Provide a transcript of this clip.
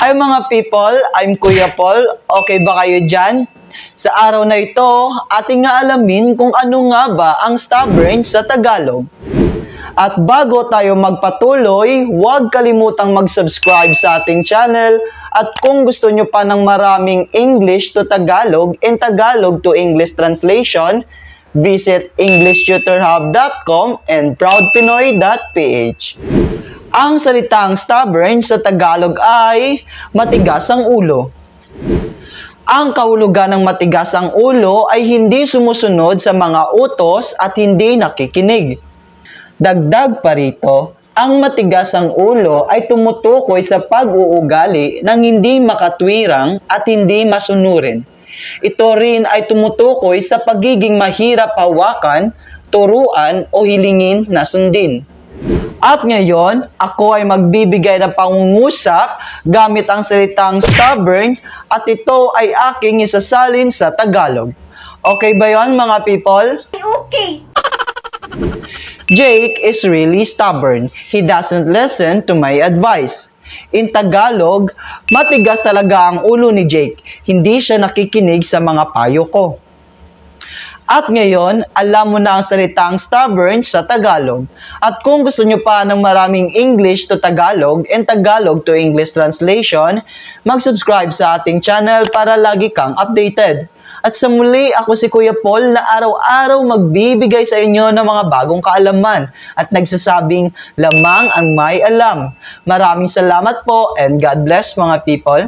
Hi mga people, I'm Kuya Paul. Okay ba kayo dyan? Sa araw na ito, ating nga alamin kung ano nga ba ang stubborn sa Tagalog. At bago tayo magpatuloy, huwag kalimutang mag-subscribe sa ating channel at kung gusto nyo pa ng maraming English to Tagalog and Tagalog to English translation, visit englishtutorhub.com and proudpinoy.ph. Ang salitang stubborn sa Tagalog ay matigas ang ulo. Ang kahulugan ng matigas ang ulo ay hindi sumusunod sa mga utos at hindi nakikinig. Dagdag pa rito, ang matigas ang ulo ay tumutukoy sa pag-uugali ng hindi makatwirang at hindi masunurin. Ito rin ay tumutukoy sa pagiging mahirap hawakan, turuan o hilingin na sundin. At ngayon, ako ay magbibigay ng pangungusap gamit ang salitang stubborn at ito ay aking isasalin sa Tagalog. Okay ba yon mga people? Okay. Jake is really stubborn. He doesn't listen to my advice. In Tagalog, matigas talaga ang ulo ni Jake. Hindi siya nakikinig sa mga payo ko. At ngayon, alam mo na ang salitang stubborn sa Tagalog. At kung gusto nyo pa ng maraming English to Tagalog and Tagalog to English translation, mag-subscribe sa ating channel para lagi kang updated. At sa muli, ako si Kuya Paul na araw-araw magbibigay sa inyo ng mga bagong kaalaman at nagsasabing lamang ang may alam. Maraming salamat po and God bless mga people.